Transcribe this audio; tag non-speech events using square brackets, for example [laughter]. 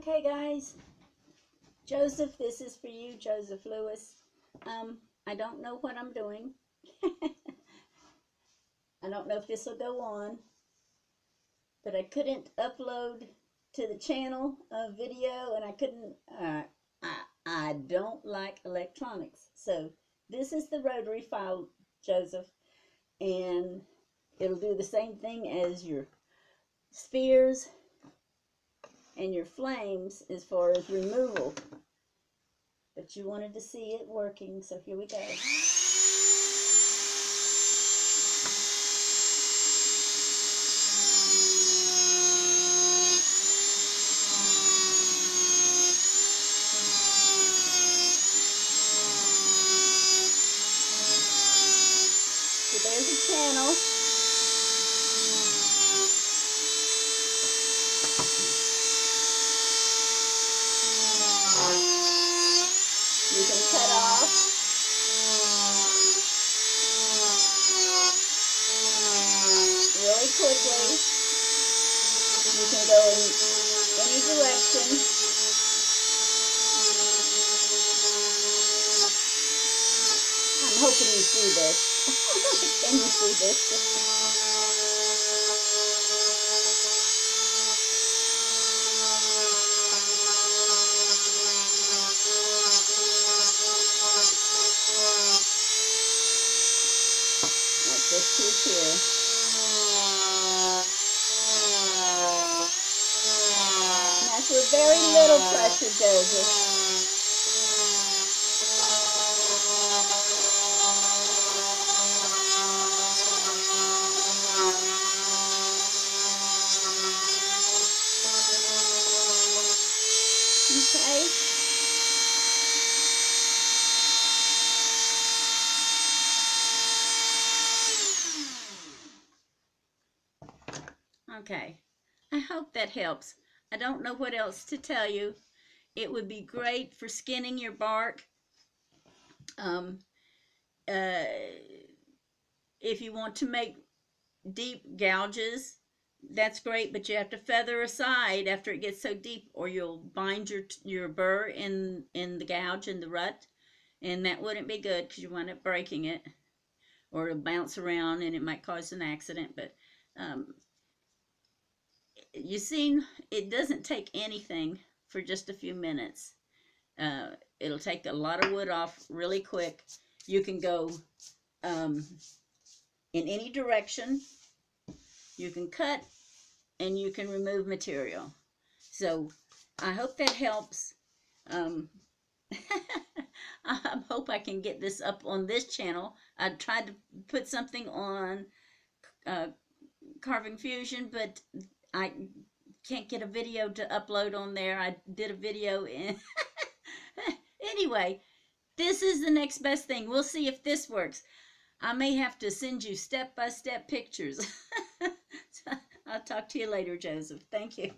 Okay, guys. Joseph, this is for you, Joseph Louis. Um, I don't know what I'm doing. [laughs] I don't know if this will go on, but I couldn't upload to the channel a video, and I couldn't. Uh, I I don't like electronics, so this is the rotary file, Joseph, and it'll do the same thing as your spheres and your flames as far as removal. But you wanted to see it working, so here we go. There's a channel. You can cut off really quickly. You can go in any direction. I'm hoping you see this. [laughs] Can you see this? Piece here. And that's with very little ah. pressure, Joseph. Okay. Okay. I hope that helps. I don't know what else to tell you. It would be great for skinning your bark. Um, uh, if you want to make deep gouges, that's great, but you have to feather aside after it gets so deep, or you'll bind your your burr in in the gouge in the rut, and that wouldn't be good because you wind up breaking it, or it'll bounce around and it might cause an accident. But um, you see, it doesn't take anything for just a few minutes. Uh, it'll take a lot of wood off really quick. You can go um, in any direction. You can cut and you can remove material. So I hope that helps. Um, [laughs] I hope I can get this up on this channel. I tried to put something on uh, Carving Fusion, but I can't get a video to upload on there. I did a video in. [laughs] anyway, this is the next best thing. We'll see if this works. I may have to send you step by step pictures. [laughs] I'll talk to you later, Joseph. Thank you.